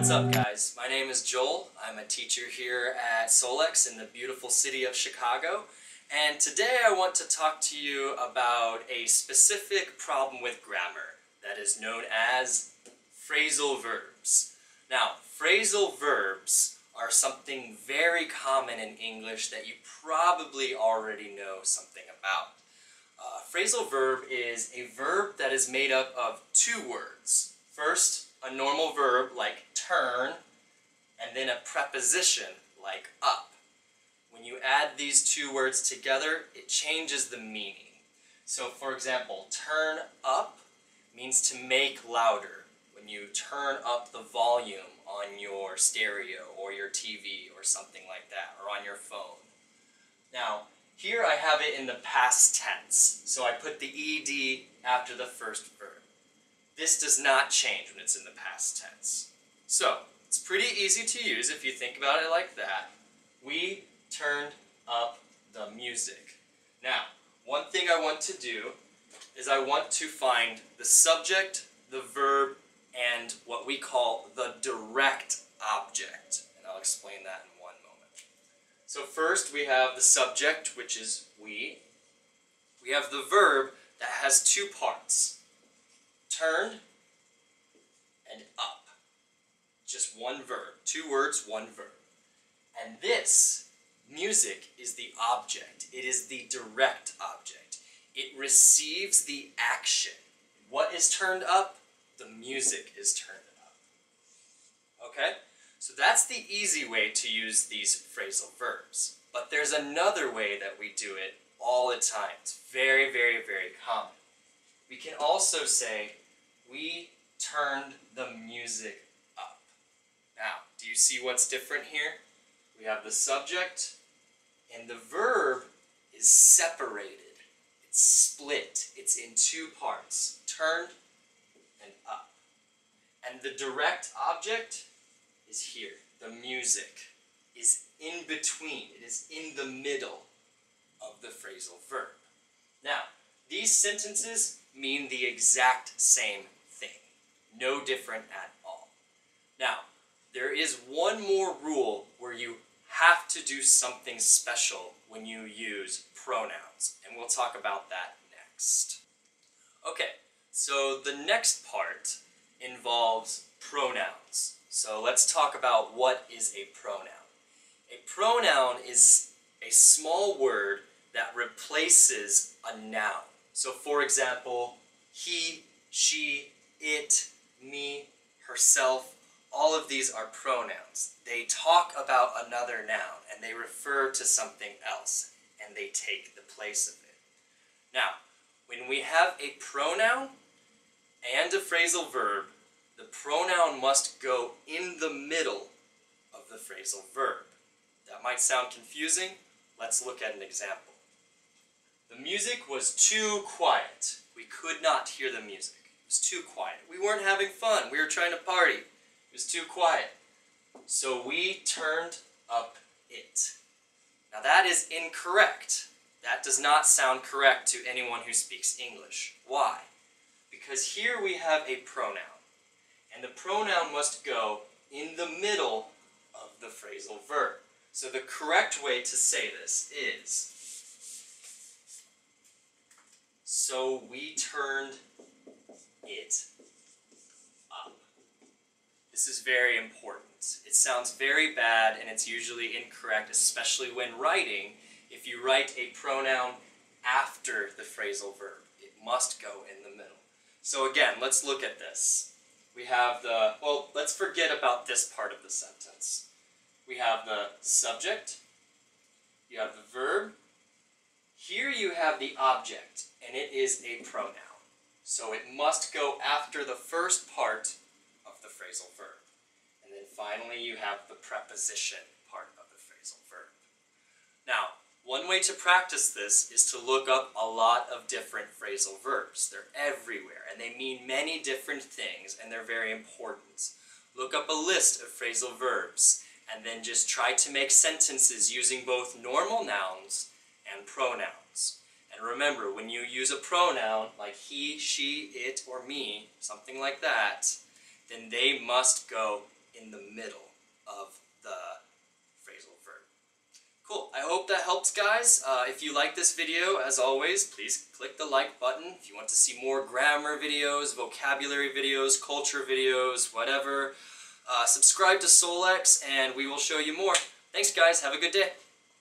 What's up guys? My name is Joel. I'm a teacher here at Solex in the beautiful city of Chicago. And today I want to talk to you about a specific problem with grammar that is known as phrasal verbs. Now, phrasal verbs are something very common in English that you probably already know something about. Uh, phrasal verb is a verb that is made up of two words. First, a normal verb like turn, and then a preposition like up. When you add these two words together, it changes the meaning. So for example, turn up means to make louder. When you turn up the volume on your stereo or your TV or something like that, or on your phone. Now, here I have it in the past tense, so I put the ed after the first. This does not change when it's in the past tense. So, it's pretty easy to use if you think about it like that. We turned up the music. Now, one thing I want to do is I want to find the subject, the verb, and what we call the direct object. And I'll explain that in one moment. So first we have the subject, which is we. We have the verb that has two parts turn, and up. Just one verb. Two words, one verb. And this, music, is the object. It is the direct object. It receives the action. What is turned up? The music is turned up. Okay? So that's the easy way to use these phrasal verbs. But there's another way that we do it all the time. It's very, very, very common. We can also say, we turned the music up. Now, do you see what's different here? We have the subject, and the verb is separated. It's split. It's in two parts, turned and up. And the direct object is here. The music is in between. It is in the middle of the phrasal verb. Now, these sentences mean the exact same no different at all. Now, there is one more rule where you have to do something special when you use pronouns, and we'll talk about that next. Okay, so the next part involves pronouns. So let's talk about what is a pronoun. A pronoun is a small word that replaces a noun. So for example, he, she, it, me, herself, all of these are pronouns. They talk about another noun and they refer to something else and they take the place of it. Now, when we have a pronoun and a phrasal verb, the pronoun must go in the middle of the phrasal verb. That might sound confusing. Let's look at an example. The music was too quiet. We could not hear the music was too quiet. We weren't having fun. We were trying to party. It was too quiet. So we turned up it. Now that is incorrect. That does not sound correct to anyone who speaks English. Why? Because here we have a pronoun. And the pronoun must go in the middle of the phrasal verb. So the correct way to say this is, so we turned it up. This is very important. It sounds very bad and it's usually incorrect, especially when writing. If you write a pronoun after the phrasal verb, it must go in the middle. So again, let's look at this. We have the, well, let's forget about this part of the sentence. We have the subject, you have the verb, here you have the object, and it is a pronoun. So it must go after the first part of the phrasal verb. And then finally you have the preposition part of the phrasal verb. Now, one way to practice this is to look up a lot of different phrasal verbs. They're everywhere and they mean many different things and they're very important. Look up a list of phrasal verbs and then just try to make sentences using both normal nouns and pronouns. And remember, when you use a pronoun like he, she, it, or me, something like that, then they must go in the middle of the phrasal verb. Cool. I hope that helps, guys. Uh, if you like this video, as always, please click the like button. If you want to see more grammar videos, vocabulary videos, culture videos, whatever, uh, subscribe to Solex, and we will show you more. Thanks, guys. Have a good day.